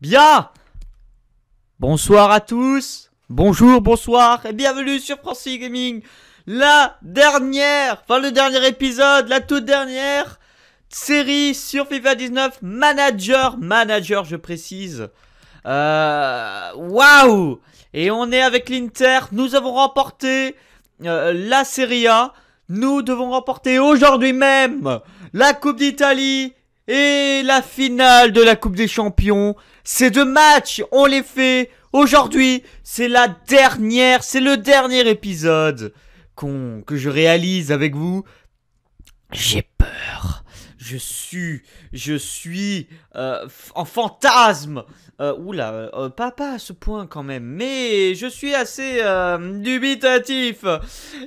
Bien Bonsoir à tous. Bonjour, bonsoir et bienvenue sur Francis Gaming. La dernière, enfin le dernier épisode, la toute dernière série sur FIFA 19 Manager, Manager je précise. Euh, Waouh! Et on est avec l'Inter, nous avons remporté euh, la Serie A. Nous devons remporter aujourd'hui même la Coupe d'Italie et la finale de la Coupe des Champions. Ces deux matchs, on les fait aujourd'hui. C'est la dernière, c'est le dernier épisode que je réalise avec vous. J'ai peur. Je suis, je suis euh, en fantasme. Euh, oula, euh, pas, pas à ce point quand même, mais je suis assez euh, dubitatif.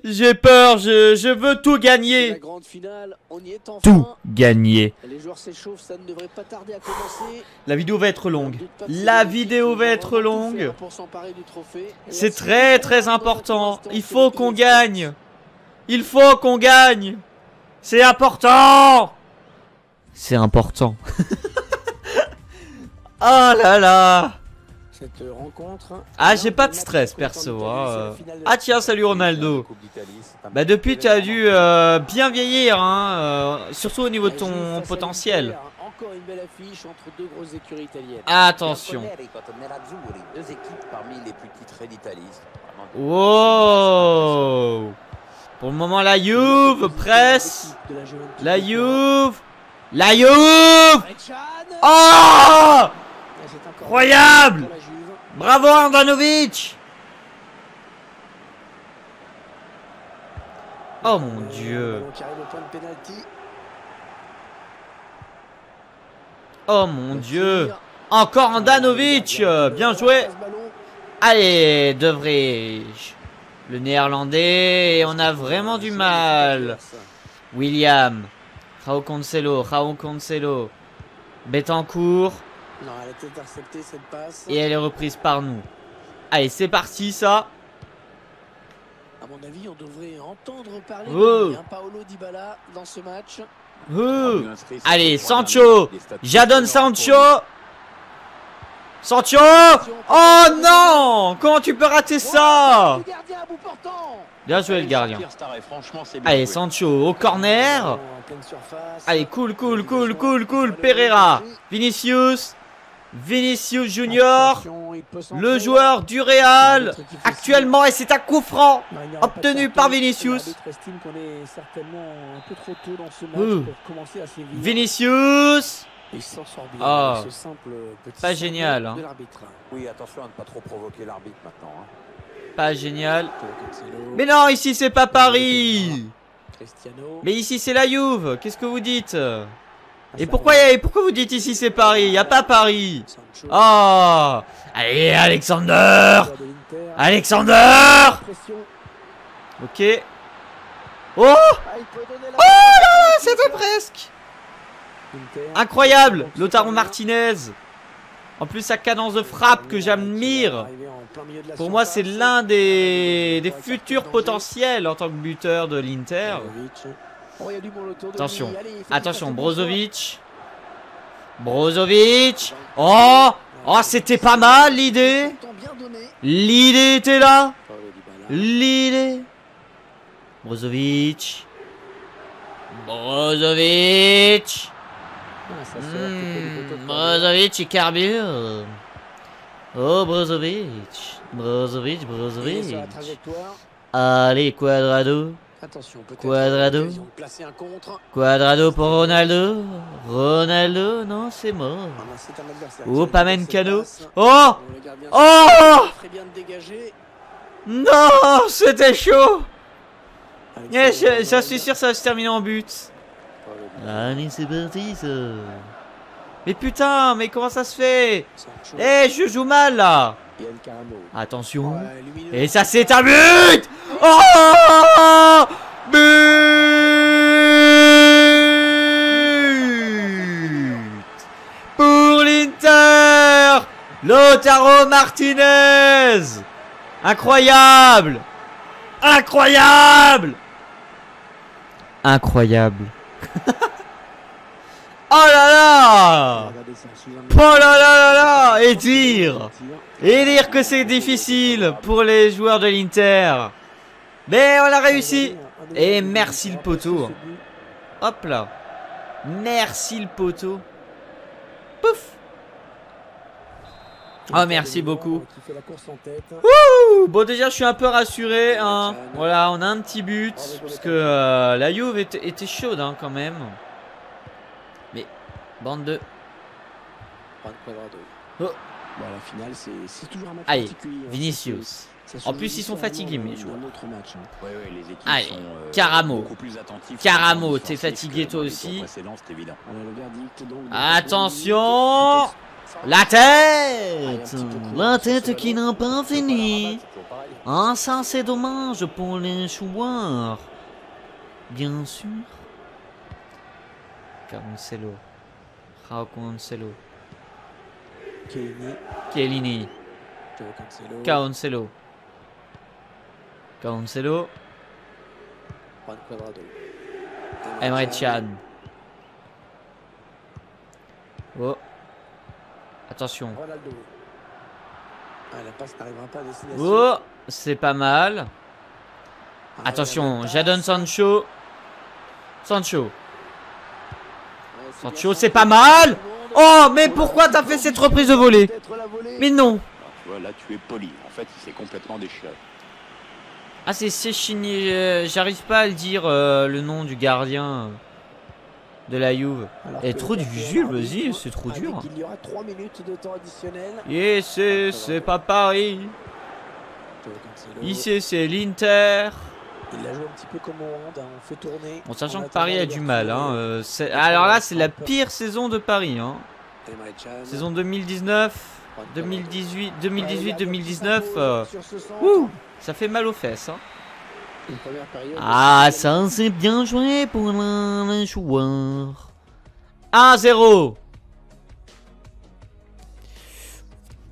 J'ai peur, je, je veux tout La gagner. grande finale, on y est enfin. Tout gagner. Les joueurs s'échauffent, ça ne devrait pas tarder à commencer. La vidéo va être longue. La vidéo va être longue. C'est très très important. Il faut qu'on gagne. Il faut qu'on gagne. C'est important. C'est important. Oh là là. Cette rencontre. Ah, j'ai pas de stress, perso, hein. Ah tiens, salut Ronaldo. Bah depuis tu as dû euh, bien vieillir, hein, euh, surtout au niveau de ton potentiel. Encore une belle affiche entre deux grosses écuries italiennes. Attention. Deux équipes parmi les plus titrées d'Italie. Vraiment Wow. Pour le moment la Juve presse. La Juve. La Juve. Oh Incroyable. Bravo Andanovic Oh mon dieu. Oh mon dieu. Encore Andanovic Bien joué. Allez, De Vrij. Le néerlandais, on a vraiment du mal. William. Raul Cancelo, Raul Cancelo. Betancourt. Non, elle a été interceptée cette passe. Et elle est reprise par nous. Allez, c'est parti ça. À mon avis, on devrait entendre parler Oh. de hein, Paolo Dybala dans ce match. Ouh. Allez, Sancho. Jadon Sancho. Sancho Oh non Comment tu peux rater ça. Bien joué le gardien. Allez. Sancho au corner. Allez, cool, cool, cool, cool, cool. Pereira. Vinicius. Vinicius Junior. Le joueur du Real. Actuellement, et c'est un coup franc. obtenu par Vinicius. Vinicius. Il s'en sort bien Ah. avec ce simple petit Pas génial, hein. de l'arbitre. Oui, attention à ne pas trop provoquer l'arbitre maintenant. hein. Pas génial. Mais non, ici c'est pas Paris. Cristiano. Mais ici c'est la Juve. Qu'est-ce que vous dites? Et pourquoi, a- pourquoi vous dites ici c'est Paris? Y a pas Paris. Oh Allez, Alexander. Alexander. Ok. Oh il la- Ah, C'était presque. Incroyable Lotaro Martinez En plus, sa cadence de frappe que j'admire. Pour moi, c'est l'un des, des futurs potentiels en tant que buteur de l'Inter. Oh, Attention. Attention, Brozovic. Brozovic. Oh Oh, c'était pas mal l'idée. L'idée était là. Dybala. L'idée. Brozovic. Brozovic. Ah, Hmm, Brozovic, il carbure. Oh, Brozovic. Brozovic, Brozovic. Allez, Quadrado. Attention, Quadrado. un contre. Quadrado pour Ronaldo. Ronaldo, non, c'est mort. Ah, adversaire Oh, passe. Oh Oh. Non, c'était chaud. Je, je suis sûr ça va se terminer en but. Allez, c'est parti ça. Mais putain, mais comment ça se fait? Eh, je joue mal là. Attention. Et ça, c'est un but Oh But Pour l'Inter Lotaro Martinez. Incroyable. Incroyable. Incroyable. Oh là là. Oh là là là là. Et dire. Et dire que c'est difficile pour les joueurs de l'Inter. Mais on a réussi Et merci le poteau. Hop là. Merci le poteau. Pouf Oh, merci beaucoup. Qui fait la course en tête. Ouh, Bon déjà je suis un peu rassuré hein. Voilà on a un petit but Parce que euh, la Juve était, était chaude hein, quand même Mais bande de. Oh. Bon, la finale, c'est toujours un match Allez, particulier, hein. Vinicius En plus, ils sont fatigués, mes joueurs. match, hein. Ouais, ouais, les équipes Allez, sont, euh, Caramo. Caramo, t'es fatigué, toi aussi Attention La tête La tête qui n'a pas fini. Ah ça c'est dommage pour les joueurs. Bien sûr. Cancelo. Rao Cancelo. Joao Cancelo, Cancelo Cancelo Juan Cuadrado. Emre Can Oh Attention. Ah, la passe n'arrivera pas à destination. Oh C'est pas mal Ah, Attention. Jadon Sancho Sancho Sancho c'est pas mal. Oh mais pourquoi t'as fait cette reprise de volée? Mais non Alors, tu vois, là, tu es poli. En fait, il s'est complètement déchiré. Ah c'est Sechini euh, J'arrive pas à le dire euh, le nom du gardien euh, de la Juve que trop quatrième vas-y, c'est trop a dur. qu'il y aura 3 minutes de temps additionnel. Et c'est c'est pas Paris. Ici c'est l'Inter Il la joue un petit peu comme hein, on fait tourner. Bon sachant que Paris a du mal hein, Alors là c'est la pire saison de Paris hein. Saison 2019 Juan 2018 Cuadrado. 2018 Ouais, 2019 il y a euh, sur ce centre. ouh, ça fait mal aux fesses hein. Période. Ah, ça c'est bien joué pour l'un des joueurs. 1-0.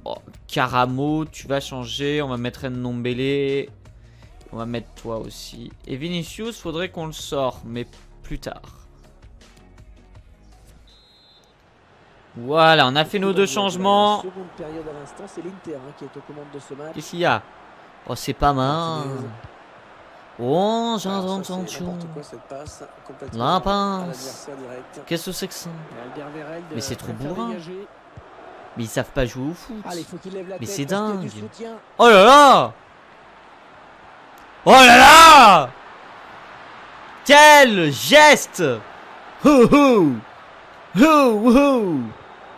Oh, Caramo, tu vas changer. On va mettre Ndombele. On va mettre toi aussi. Et Vinicius, faudrait qu'on le sorte, mais plus tard. Voilà, on a fait nos deux changements. Hein. Qu'est-ce qu'il y a? Oh, c'est pas mal. Oh, j'ai Alors, un complètement La direct. Qu'est-ce que c'est que ça? Mais c'est trop bourrin. Mais ils savent pas jouer au foot. Mais c'est dingue. Oh là là! Oh là là! Quel geste! Hou hou! Hou hou!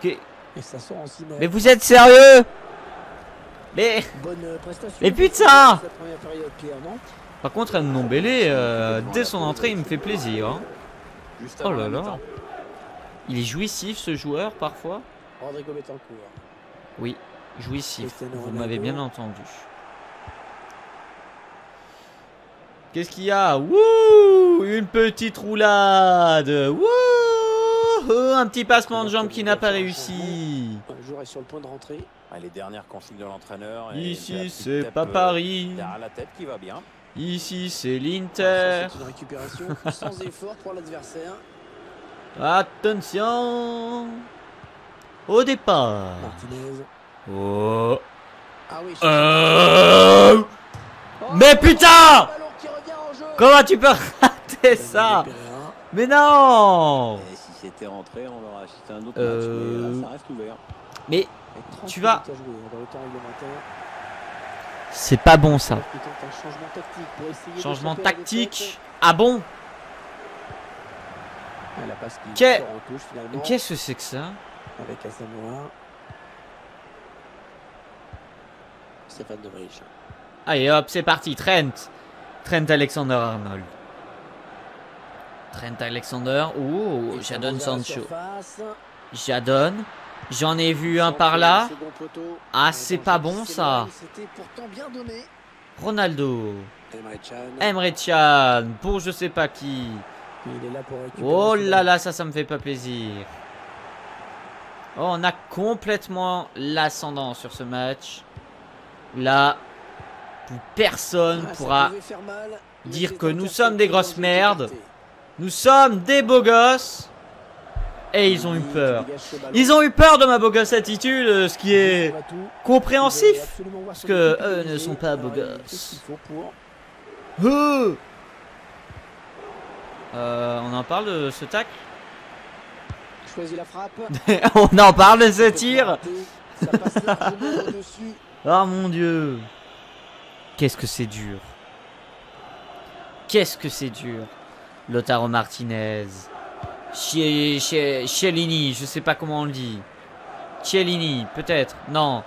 Que- Et ça sort en 6 Mais vous êtes sérieux? Mais Bonne euh, prestation. Mais putain. Par contre, Ndombele, euh, dès son entrée, il me fait plaisir. hein. Juste Oh là là. Il est jouissif ce joueur parfois. Rodrigo Betancourt. Oui, jouissif. Vous m'avez bien entendu. Qu'est-ce qu'il y a? Wouh Une petite roulade Wouh Un petit passement de jambe qui n'a pas réussi. Le joueur est sur le point de rentrer. Ah, les dernières consignes de l'entraîneur. Ici, c'est pas euh, Paris. Derrière la tête qui va bien. Ici, c'est l'Inter. C'est une récupération sans effort pour l'adversaire. Attention Au départ. Martinez. Oh. Ah oui, Euh... Oh, Mais putain. Comment tu peux rater ça. Mais non Et si c'était rentré, on assisté à un autre Euh, match. Mais là, ça reste ouvert. Mais Avec 30 Tu vas- minutes à jouer dans le temps réglementaire. c'est pas bon ça. Changement tactique pour essayer de Changement la tactique. Ah bon Qu'est-ce que c'est que ça avec Asamoah. Stéphane de Vrij. Allez hop, c'est parti. Trent. Trent Alexander Arnold. Trent Alexander. Ça Jadon Sancho. Jadon. J'en ai vu un par là. Ah, c'est pas bon, ça. Ronaldo. Emre Can. Pour je sais pas qui. Oh là là, ça, ça me fait pas plaisir. Oh, on a complètement l'ascendant sur ce match. Là, plus personne Ah, pourra. dire que nous sommes des grosses merdes. Nous sommes des beaux gosses. Et ils ont eu peur. Ils ont eu peur de ma beau gosse attitude, euh, ce qui est compréhensif. Parce que eux ne sont pas beaux gosses. Euh, Euh, on en parle de ce tac? On en parle de ce tir. Oh mon dieu Qu'est-ce que c'est dur Qu'est-ce que c'est dur Lotaro Martinez. Chie- Chie- Chiellini, je sais pas comment on le dit. Chiellini, peut-être. Non.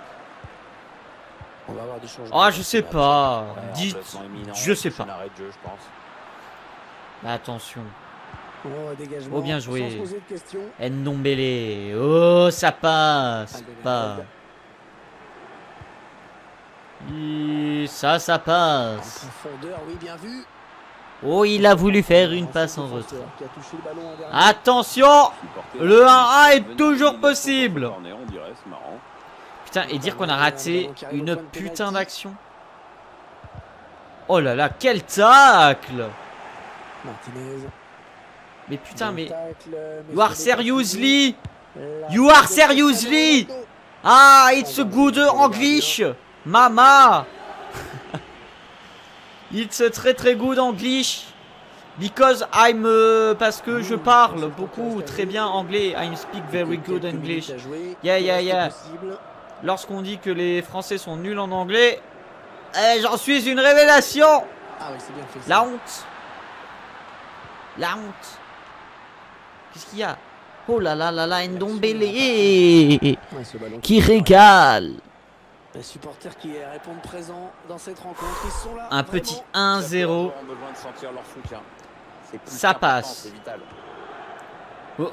On va avoir. Ah, je sais pas. Ouais, Dites. je sais pas. je pense. Attention. Oh, dégagement. Oh, bien joué. Ndombele. Oh, ça passe. Pas. Et ça, ça En passe. profondeur, oui, bien vu. Oh, il a voulu faire une passe en retrait. Attention. Le 1A est toujours possible. Putain, et dire qu'on a raté une putain d'action. Oh là là, quel tacle Martinez. Mais putain, mais... You are seriously You are seriously Ah, it's a good English Mama It's très très good English Because I'm... euh, parce que je parle beaucoup très bien anglais. I speak very good English. Yeah, yeah, yeah. Lorsqu'on dit que les Français sont nuls en anglais, eh, j'en suis une révélation Ah. La honte La honte Qu'est-ce qu'il y a? Oh là là là là, Ndombele Qui régale Les supporters qui répondent présents dans cette rencontre, ils sont là. Un petit Les 1-0. supporters ont besoin de sentir leur soutien. C'est plus Ça passe. C'est vital. Oh.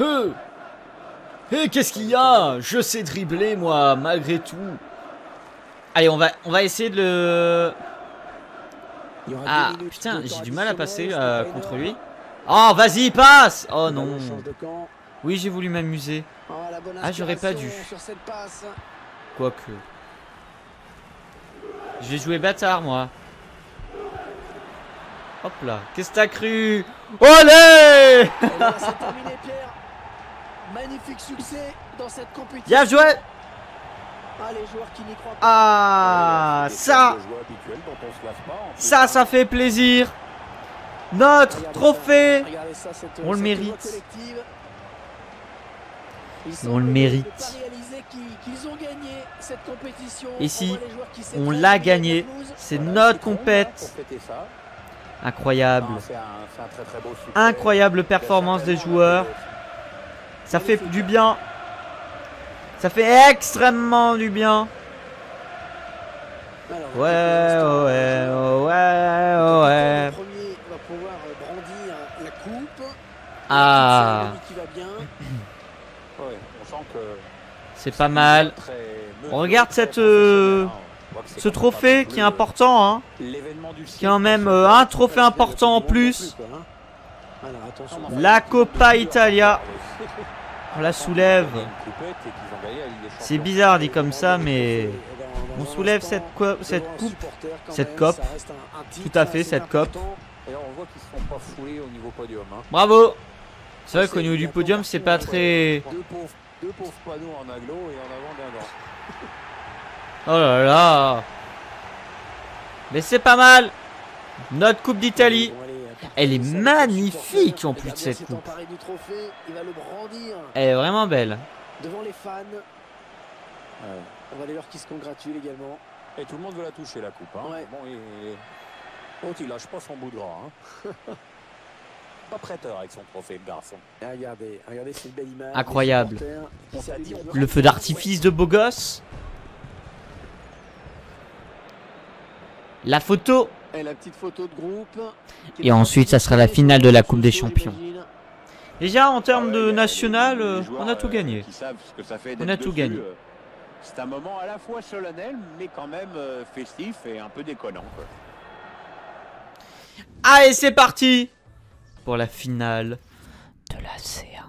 Heu Eh, qu'est-ce qu'il y a? Je sais dribbler, moi, malgré tout. Allez, on va, on va essayer de le... Ah, putain, j'ai du mal à passer euh, contre lui. Oh, vas-y, passe Oh non. Oui, j'ai voulu m'amuser. Oh, Ah, j'aurais pas dû. Quoique. Je vais jouer bâtard, moi. Hop là. Qu'est-ce que t'as cru? Olé. Magnifique succès dans cette compétition. Bien joué Ça lasse pas, en plus. Ça, ça fait plaisir Notre trophée ça, ça, On le mérite. On le mérite. compétition. Ici, On l'a gagné. C'est notre compète. ça. Incroyable. Succès. Incroyable performance des joueurs. Ça fait du bien. Ça fait extrêmement du bien. Alors, Ouais, ouais, le ouais, ouais. premier va pouvoir euh, brandir la coupe. Ah, C'est un ami qui va bien. Ouais, on sent que c'est pas mal. On regarde cette, euh, Ce trophée qui est important, hein. Quand même euh, un trophée important en plus. hein. La Coppa Italia. On la soulève. C'est bizarre dit comme ça, mais on soulève cette, co- cette coupe. Tout à fait, cette. Hein. Bravo C'est vrai qu'au niveau du podium, c'est pas très... Oh là là Mais c'est pas mal Notre Coupe d'Italie. Elle est magnifique, en plus, de cette coupe. Il Elle est vraiment belle. devant les fans. On va les voir qui se congratulent également. Et tout le monde veut la toucher la coupe. Hein. Ouais. Bon, et... Oh, il lâche pas son bout de gras. Hein. pas prêteur avec son trophée, le garçon. Et regardez, regardez cette belle image. Incroyable. Le feu d'artifice de beau gosse. La photo. Et la petite photo de groupe. Et ensuite, ça sera la finale de la Coupe des Champions. Déjà, en termes de national, euh, on a tout euh, gagné. ce fait On a tout gagné. euh, C'est un moment à la fois solennel, mais quand même euh, festif et un peu déconnant. quoi. Allez, c'est parti Pour la finale de la C1.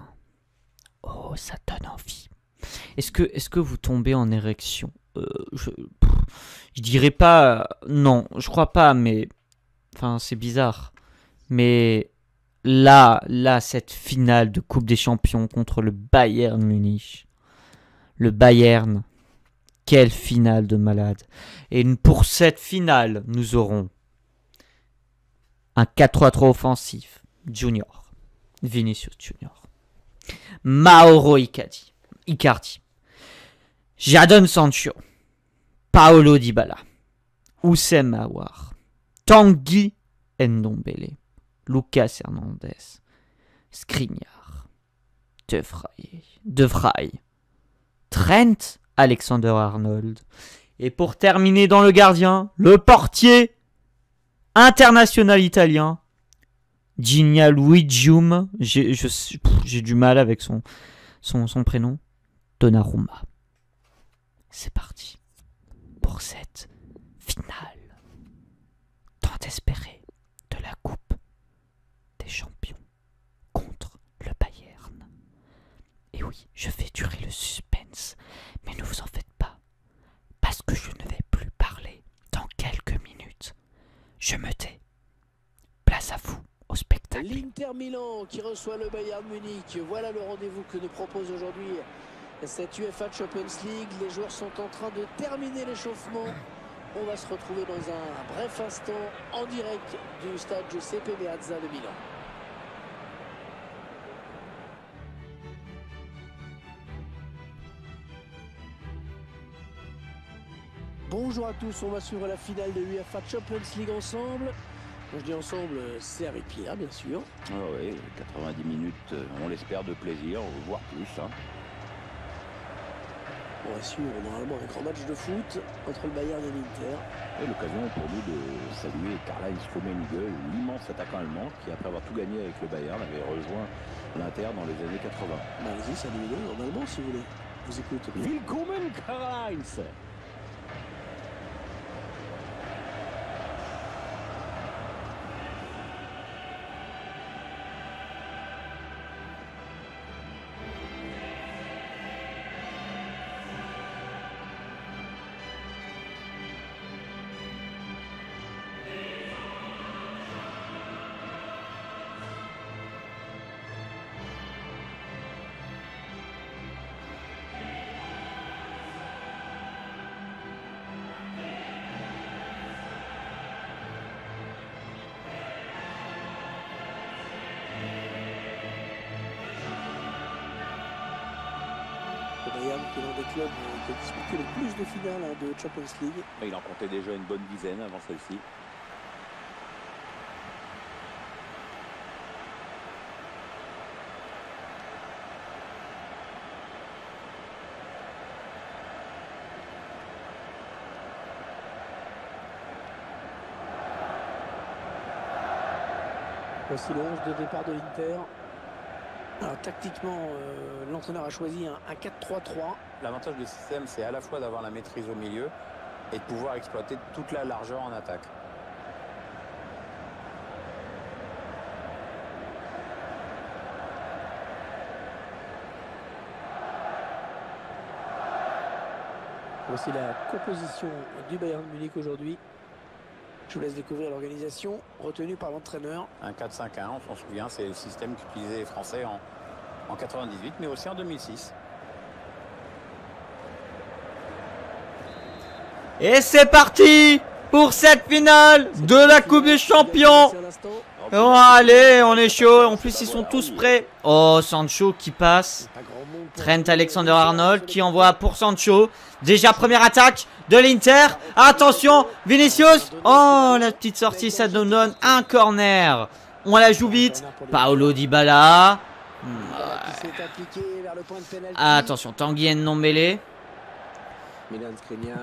Oh, ça donne envie. Est-ce que, est que vous tombez en érection? Euh, je, pff, je dirais pas. Non, je crois pas, mais. Enfin, c'est bizarre. Mais là, là, cette finale de Coupe des Champions contre le Bayern Munich. Le Bayern. Quelle finale de malade. Et pour cette finale, nous aurons un 4-3-3 offensif. Junior. Vinicius Junior. Mauro Icardi. Icardi. Jadon Sancho. Paolo Dybala. Oussem Aouar. Tanguy Ndombele. Lucas Hernandez. Skriniar. De. Trent Alexander Arnold. Et pour terminer dans le gardien, le portier international italien, sais- pff, j'ai du mal avec son, son, son prénom, Donnarumma. C'est parti pour cette finale tant espérée de la Coupe des Champions contre le Bayern. Et oui, je fais durer le suspense, mais ne vous en faites pas, parce que je ne vais plus parler dans quelques minutes. Je me tais. Place à vous, au spectacle. L'Inter Milan qui reçoit le Bayern Munich. Voilà le rendez-vous que nous propose aujourd'hui cette UEFA Champions League. Les joueurs sont en train de terminer l'échauffement. On va se retrouver dans un bref instant en direct du stade Giuseppe Meazza de Milan. Bonjour à tous, on va suivre la finale de l'UEFA Champions League ensemble. Quand je dis ensemble, c'est avec Pierre, bien sûr. Ah oui, 90 minutes, euh, on l'espère, de plaisir, voire plus. hein. On va suivre normalement un grand match de foot entre le Bayern et l'Inter. Et l'occasion pour nous de saluer Karl-Heinz Rummenigge, l'immense attaquant allemand qui, après avoir tout gagné avec le Bayern, avait rejoint l'Inter dans les années 80. Bah, allez-y, saluez-le en allemand si vous voulez. Vous écoute. Willkommen Karl-Heinz euh, qui a disputé le plus de finales hein, de Champions League. Il en comptait déjà une bonne dizaine avant celle-ci. Voici le 11 de départ de l'Inter. Alors, tactiquement, euh, l'entraîneur a choisi un, un 4-3-3. L'avantage du système, c'est à la fois d'avoir la maîtrise au milieu et de pouvoir exploiter toute la largeur en attaque. Voici la composition du Bayern Munich aujourd'hui. Je vous laisse découvrir l'organisation retenue par l'entraîneur. Un 4-5-1, on s'en souvient, c'est le système qu'utilisaient les Français en, en 98, mais aussi en 2006. Et c'est parti pour cette finale de la Coupe des Champions. Oh, allez, on est chaud. En plus, ils sont tous prêts. Oh, Sancho qui passe. Trent Alexander-Arnold qui envoie pour Sancho. Déjà première attaque de l'Inter. Attention, Vinicius. Oh, la petite sortie, ça nous donne un corner. On la joue vite. Paolo Dybala. Pénalty. Attention, Tanguy non mêlé.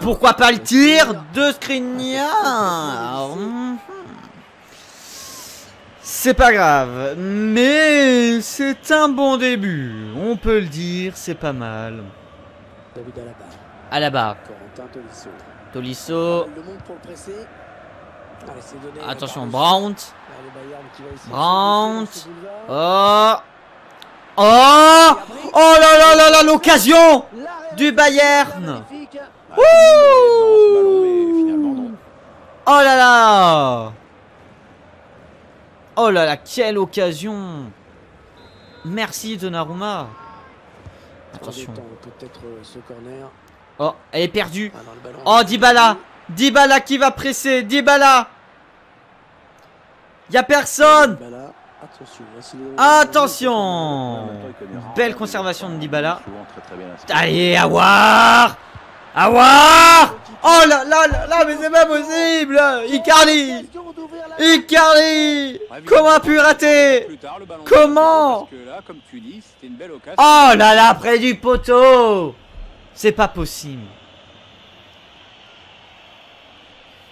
Pourquoi pas le tir de Skriniar? Mhm. C'est pas grave, mais c'est un bon début. On peut le dire, c'est pas mal. David Alaba. À la barre, Corentin Tolisso. Tolisso. Le monde pour le presser. Allez, c'est donné. Attention, Brandt. Ah, Brandt. Oh Oh Oh là là là là, l'occasion du Bayern magnifique. Ah. Oh là là Oh là là, quelle occasion Merci Donnarumma. Attention. Euh. Oh, elle est perdue. Ah, Oh, Dybala Dybala qui va presser Dybala Y a personne. Attention. Belle conservation de Dybala. Allez, Awar Awar Oh là là là là, mais c'est pas possible Icardi Icardi Comment a pu rater Comment? Oh là là, près du poteau C'est pas possible.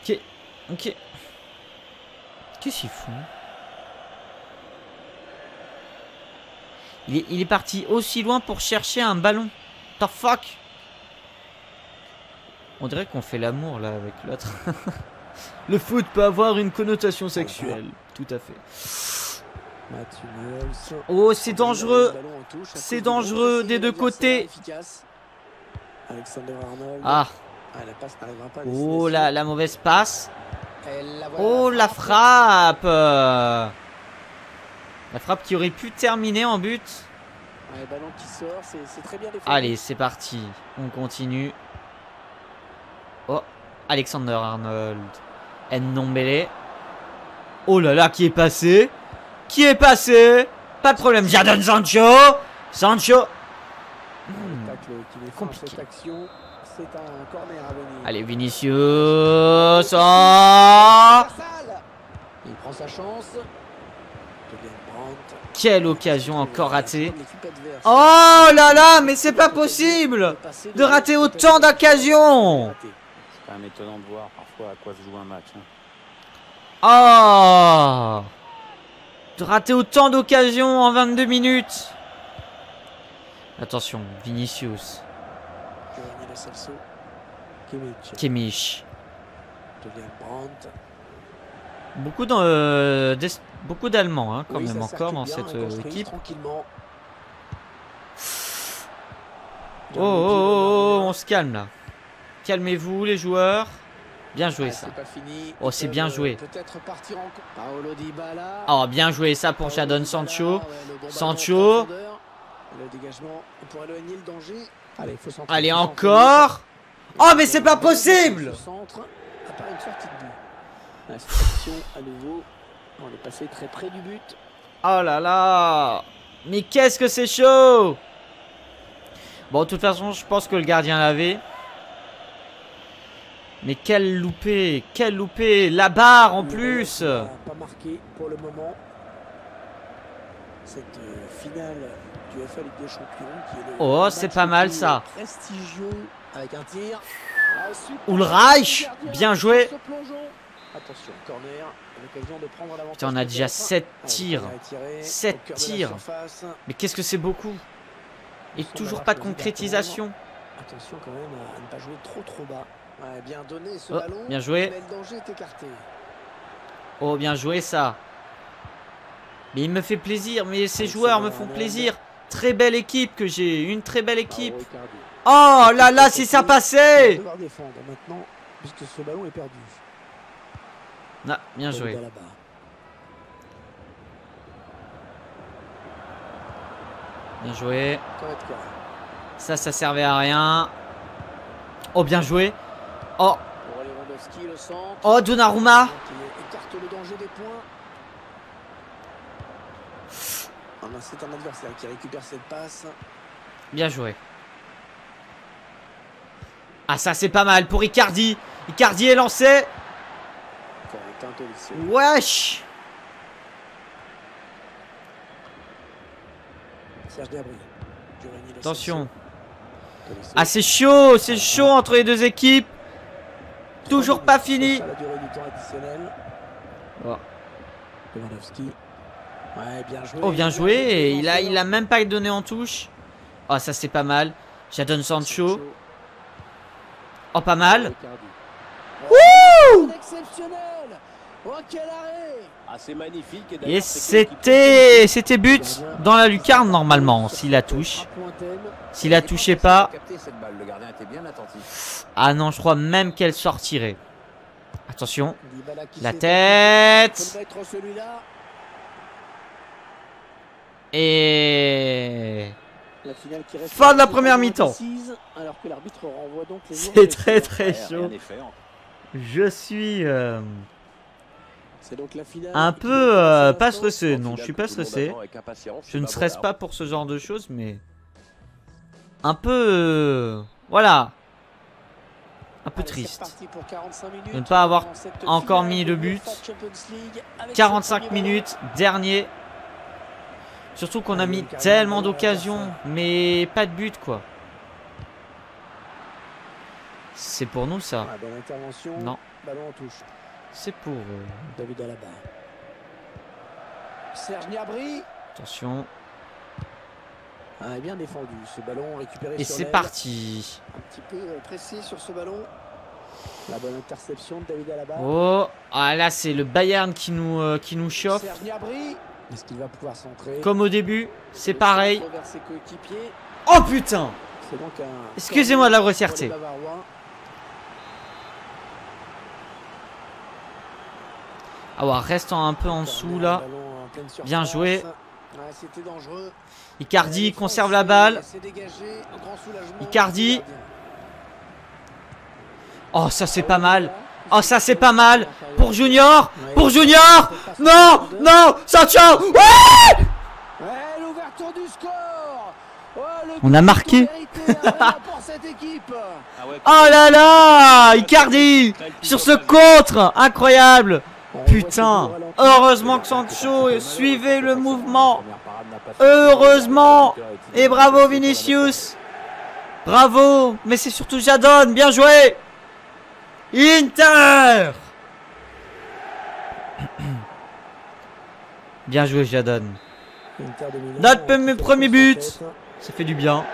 Ok. Ok. Qu'est-ce qu'il fout il est, il est parti aussi loin pour chercher un ballon. The fuck? On dirait qu'on fait l'amour là avec l'autre. Le foot peut avoir une connotation sexuelle. Tout à fait. Oh, c'est dangereux. C'est dangereux des deux côtés. Ah, oh la, la mauvaise passe. Oh la frappe. La frappe qui aurait pu terminer en but. Allez, c'est parti. On continue. Oh, Alexander Arnold. Ndombele. Oh là là, qui est passé? Qui est passé? Pas de problème. Jadon Sancho Sancho compliqué. venir. Allez, Vinicius. Oh. Il prend sa chance. Quelle occasion encore ratée. Oh là là, mais c'est pas possible de rater autant d'occasions. C'est quand même étonnant de voir parfois à quoi se joue un match. hein. Oh De rater autant d'occasions en 22 minutes. Attention, Vinicius. Kimmich. Beaucoup euh, d'es- beaucoup d'Allemands hein, quand Oui, même encore dans cette euh, équipe. Tranquillement. Oh, oh, oh, oh, on se calme là. Calmez-vous les joueurs. Bien joué Ah, ça. Oh, c'est bien joué. En. Oh, bien joué ça pour Jadon Sancho. ouais, Sancho. profondeur. Et Le dégagement pour éloigner le danger. Allez, faut encore. Oh mais c'est pas possible Le centre, à part une sortie de but. La situation à nouveau. On est passé très près du but. Oh là là Mais qu'est-ce que c'est chaud Bon, de toute façon, je pense que le gardien l'avait. Mais quel loupé Quel loupé La barre en plus Pas marqué pour le moment. Cette euh, finale du FA Ligue des Champions qui est le Oh, c'est pas mal, ça. Prestigieux avec un tir. Ulreich, bien joué. Attention, corner, l'occasion de prendre l'avantage. Putain, on a déjà peut-être. 7 Allez, tirs. corner tiré, Sept au cœur de la tirs. surface. Mais qu'est-ce que c'est beaucoup Et toujours pas de concrétisation. Attention quand même à ne pas jouer trop trop bas. Ouais, bien donné ce Oh, ballon. bien joué. Mais le danger est écarté. Oh, bien joué ça Mais il me fait plaisir, mais ces Alexander joueurs me font plaisir Très belle équipe que j'ai, une très belle équipe. Oh là là, si ça passait devoir défendre maintenant puisque ce ballon est perdu. Ah, bien joué. Bien joué. Ça, ça servait à rien. Oh, bien joué. Oh, oh, Donnarumma. Ah ben, c'est un adversaire qui récupère cette passe. Bien joué. Ah, ça, c'est pas mal pour Icardi. Icardi est lancé. Wesh. Attention. Ah, c'est chaud. C'est chaud entre les deux équipes. Toujours pas fini. sur la durée du temps additionnel. Oh. Lewandowski. Ouais, bien joué. Oh, bien joué. Et il a, il a même pas donné en touche. Oh, ça, c'est pas mal. Jadon Sancho. Oh, pas mal. Wouh Et d'ailleurs, c'est c'était c'était but dans la lucarne normalement, s'il la touche. S'il la touchait pas, ah non, je crois même qu'elle sortirait. Attention, la tête et Fin de la première mi-temps. c'est très très chaud. hein. Je suis euh, donc la finale un peu euh, pas stressé. Non, je suis pas stressé. Je ne stresse pas pour ce genre de choses, mais un peu euh, voilà, un peu triste. reparti pour 45 minutes De ne pas avoir encore mis le but. l'UEFA Champions League avec ce 45 premier ballon. minutes, dernier. Surtout qu'on a mis tellement d'occasions, mais pas de but quoi. C'est pour nous ça. Non, Ballon en touche. C'est pour. euh, David Alaba. Serge Gnabry. attention. Ah, bien défendu. Ce ballon récupéré Et c'est parti. Un petit peu euh, pressé sur ce ballon. La bonne interception de David Alaba. Oh, ah là c'est le Bayern qui nous, euh, qui nous chauffe. Serge Gnabry. Est-ce qu'il va pouvoir centrer? Comme au début, c'est pareil. ses. Oh putain Excusez-moi de la grossièreté. les Bavarois. Ah ouais, restant un peu en dessous là. Bien joué. Icardi conserve la balle. Icardi. du gardien. Oh ça c'est pas mal. Oh ça c'est pas mal. Pour Junior Pour Junior Non Non Sancho score. Oh, On a marqué. Ah Oh là là Icardi Sur ce contre Incroyable Putain. Heureusement que Sancho suivait le mouvement. Heureusement Et bravo Vinicius Bravo Mais c'est surtout Jadon Bien joué Inter Bien joué Jadon Notre premier- but. Ça fait du bien.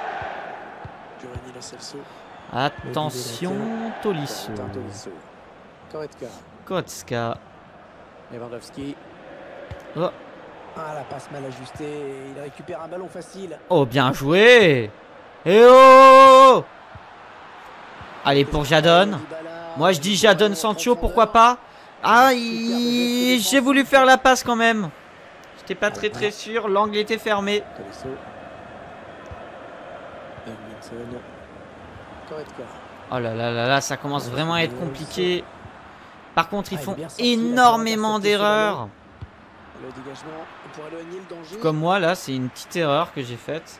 Attention Tolisso. Kotska. Lewandowski. Oh. Ah, la passe mal ajustée. Il récupère un ballon facile. Oh bien joué Et oh Allez pour Jadon. Moi je dis Jadon Sancho, pourquoi pas? Ah, il- j'ai voulu faire la passe quand même. J'étais pas très très sûr, l'angle était fermé. Oh là là là là, ça commence vraiment à être compliqué. Par contre, ils Ah, font énormément d'erreurs. Le dégagement pour éloigner le danger. Comme moi là, c'est une petite erreur que j'ai faite.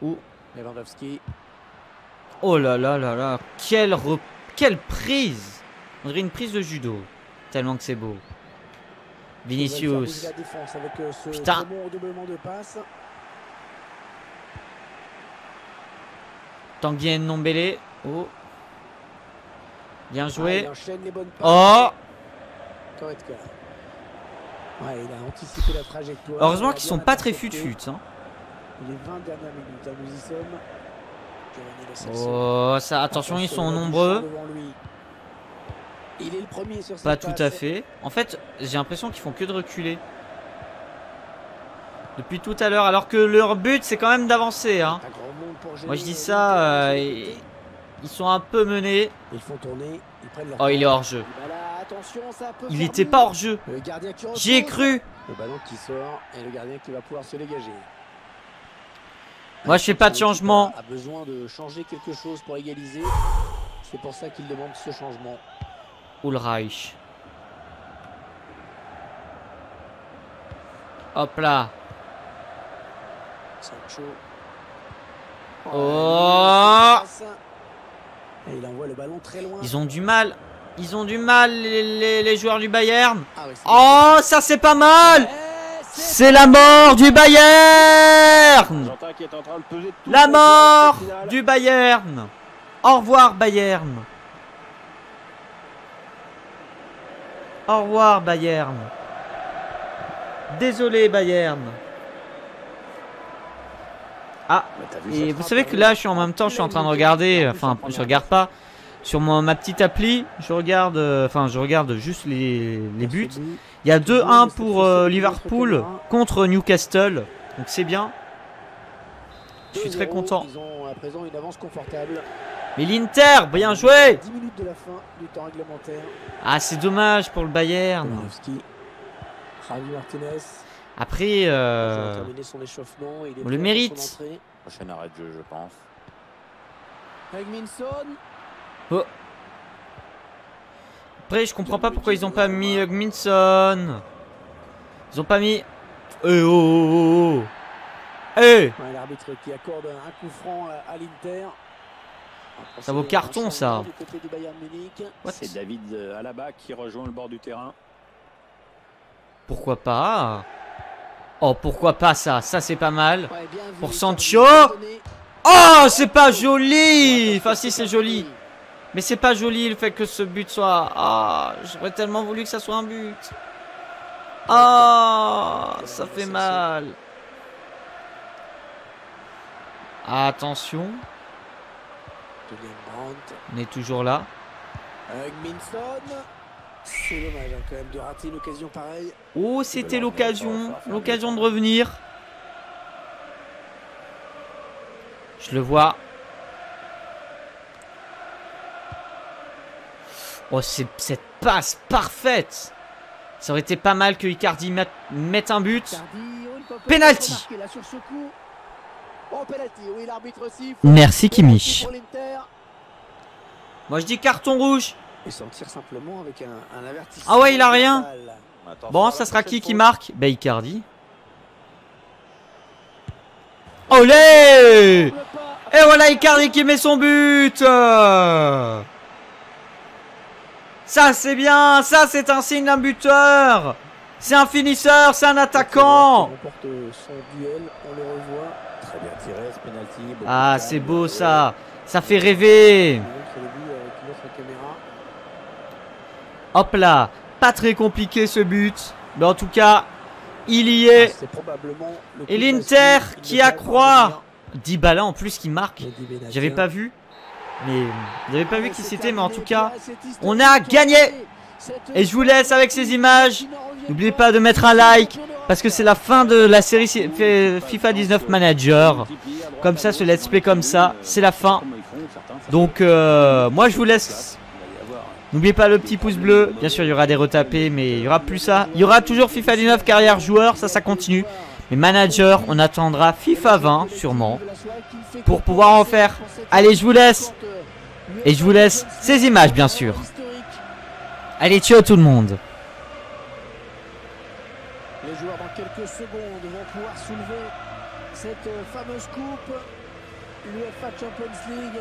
Ouh. Lewandowski. Oh là là là là, quelle, re- quelle prise On dirait une prise de judo, tellement que c'est beau. Vinicius. euh, ce Putain. très bon redoublement de passe. Tanguy Ndombele. Oh. Bien Ah, joué. passes. Oh. Heureusement qu'ils sont pas très fut-fut. Hein. Les 20 dernières minutes, nous y sommes. Giovanni Lo Celso. Oh, ça, attention, ils sont nombreux. devant lui. Il est le premier sur Pas tout à fait. En fait, j'ai l'impression qu'ils font que de reculer. Depuis tout à l'heure, alors que leur but c'est quand même d'avancer. Hein. Moi je dis euh, ça, euh, ils, sont un peu menés. Ils font tourner, ils prennent leur Oh, il est hors jeu. Il faire était but. pas hors jeu. J'y ai cru. Le ballon qui sort et le gardien qui va pouvoir se dégager. Moi, je fais pas de changement. A besoin de changer quelque chose pour égaliser. C'est pour ça qu'il demande ce changement. Ulreich. Hop là. Sancho. Oh Et il envoie le ballon très loin. Ils ont du mal. Ils ont du mal, les, les- les joueurs du Bayern. Ah Oh, ça c'est pas mal. C'est la mort du Bayern. La mort du Bayern. Au revoir Bayern. Au revoir Bayern. Désolé Bayern. Ah, vu et vous savez que là je suis en même temps, je suis en train de regarder, enfin je regarde pas, sur mon- ma petite appli, je regarde, euh, enfin je regarde juste les, les buts. Il y a C'est beau, 2-1 mais ça pour euh, Liverpool contre Newcastle, donc c'est bien. Je suis très 2-0, content. Ils ont à présent une avance confortable. Mais l'Inter, bien joué 10 minutes de la fin du temps réglementaire. Ah c'est dommage pour le Bayern. Martinez. Après, euh, terminé son échauffement. Il est on le mérite. son entrée. Prochain arrêt de jeu, je pense. Hegminson. après je comprends pas pourquoi ils ont pas mis Hugminson. Ils ont pas mis... Eh oh oh oh oh. Eh Ouais, L'arbitre qui accorde un coup franc à, à l'Inter. Ça vaut carton, ça. C'est David euh, Alaba qui rejoint le bord du terrain. Pourquoi pas? Oh pourquoi pas ça? Ça c'est pas mal. Pour Sancho. Oh c'est pas joli Enfin si c'est joli. Mais c'est pas joli le fait que ce but soit... Ah j'aurais tellement voulu que ça soit un but. Ah ça fait mal. Attention, on est toujours là. C'est dommage hein, quand même de rater une occasion pareille. Oh c'était l'occasion, l'occasion de revenir. Je le vois. Oh c'est cette passe parfaite. Ça aurait été pas mal que Icardi mette, un but. Oh, Penalty. Oh. Merci l'Inter. Moi je dis carton rouge. Et s'en tire simplement avec un, un avertissement. Ah ouais, il a rien. Bon ça sera qui qui marque Bah Icardi. Olé. Et voilà Icardi qui met son but. Ça c'est bien, ça c'est un signe d'un buteur C'est un finisseur, c'est un attaquant Il remporte son duel, on le revoit. Très bien tiré ce penalty. beaucoup Ah c'est beau ça Ça fait rêver Il montre le but avec une autre caméra. Hop là Pas très compliqué ce but, mais en tout cas, il y Ah, est probablement le Et l'Inter qui accroît. Dybala en plus qui marque. J'avais pas vu, mais j'avais pas vu Allez, qui c'était, mais en tout cas, on a gagné. Et je vous laisse avec ces images. N'oubliez pas de mettre un like parce que c'est la fin de la série FIFA 19 Manager. Comme ça, ce let's play comme ça, c'est la fin. Donc, euh, moi je vous laisse. Il va y avoir- N'oubliez pas le petit pouce bleu. Bien sûr, il y aura des retapés, mais il y aura plus ça. Il y aura toujours FIFA 19 carrière joueur, ça, ça continue. Mais manager, on attendra FIFA 20 sûrement pour pouvoir en faire. Allez, je vous laisse. Et je vous laisse ces images, bien sûr. Allez, ciao tout le monde. Les joueurs dans quelques secondes vont pouvoir soulever cette euh, fameuse coupe, l'UEFA Champions League.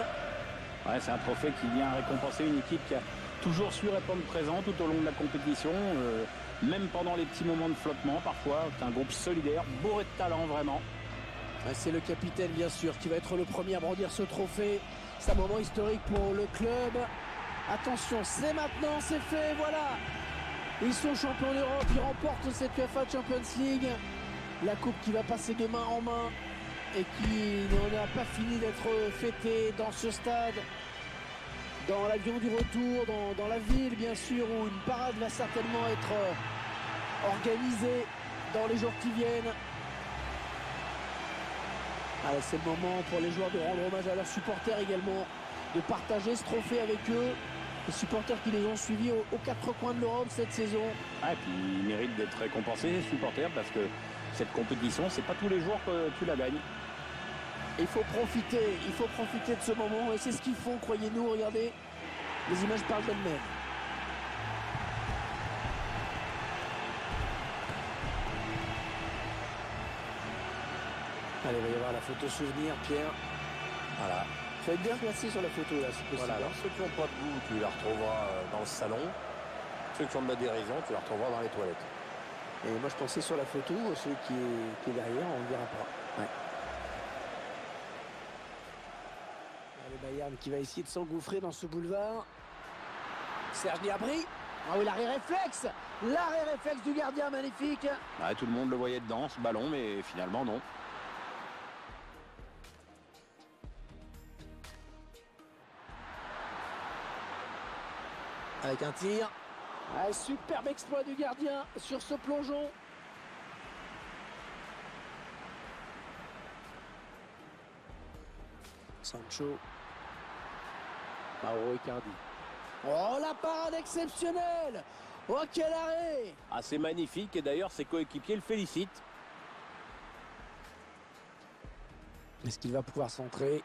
Ouais, c'est un trophée qui vient récompenser une équipe qui a toujours su répondre présent tout au long de la compétition, euh, même pendant les petits moments de flottement parfois. C'est un groupe solidaire, bourré de talent vraiment. C'est le capitaine bien sûr qui va être le premier à brandir ce trophée. C'est un moment historique pour le club. Attention, c'est maintenant, c'est fait, voilà. Ils sont champions d'Europe, ils remportent cette UEFA Champions League. La coupe qui va passer de main en main et qui n'en a pas fini d'être fêtée dans ce stade. Dans l'avion du retour, dans, la ville bien sûr, où une parade va certainement être euh, organisée dans les jours qui viennent. Allez, c'est le moment pour les joueurs de rendre hommage à leurs supporters également, de partager ce trophée avec eux. Les supporters qui les ont suivis aux, quatre coins de l'Europe cette saison. Ah, et puis ils méritent d'être récompensés, supporters, parce que cette compétition, c'est pas tous les jours que tu la gagnes. Il faut profiter, il faut profiter de ce moment et c'est ce qu'ils font, croyez-nous. Regardez, les images parlent d'elles-mêmes. Allez, il va y avoir la photo souvenir, Pierre. Voilà. Faut être bien placé sur la photo là, c'est possible. Voilà. hein. Alors, ceux qui n'ont pas de goût, tu les retrouveras euh, dans le salon. Ceux qui ont de la dérision, tu les retrouveras dans les toilettes. Et moi je pensais sur la photo, celui qui est, qui est derrière, on ne le verra pas. Le Bayern qui va essayer de s'engouffrer dans ce boulevard. Serge Gnabry. Ah oui, l'arrêt réflexe L'arrêt réflexe du gardien, magnifique Ouais, tout le monde le voyait dedans, ce ballon, mais finalement non. avec un tir. Ah, superbe exploit du gardien sur ce plongeon. Sancho. Mauro Icardi. Oh, la parade exceptionnelle Oh, quel arrêt Ah, c'est magnifique et d'ailleurs ses coéquipiers le félicitent. Est-ce qu'il va pouvoir centrer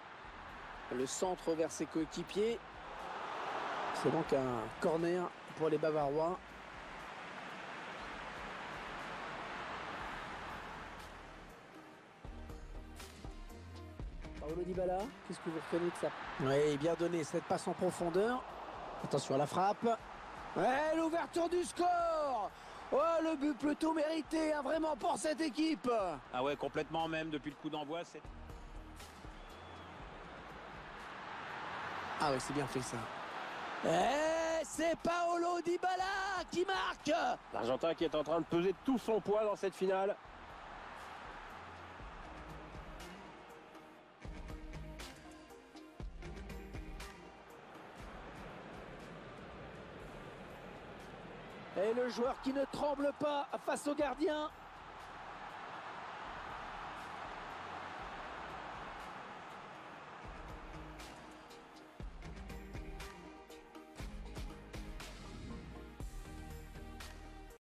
Le centre vers ses coéquipiers? C'est donc un corner pour les Bavarois. Dybala, qu'est-ce que vous retenez de ça Oui, bien donné, cette passe en profondeur. Attention à la frappe. Ouais, l'ouverture du score Oh, le but plutôt mérité, hein, vraiment pour cette équipe Ah ouais, complètement même depuis le coup d'envoi. c'est- Ah oui, c'est bien fait ça. Et c'est Paolo Dybala qui marque L'Argentin qui est en train de peser tout son poids dans cette finale. Et le joueur qui ne tremble pas face au gardien.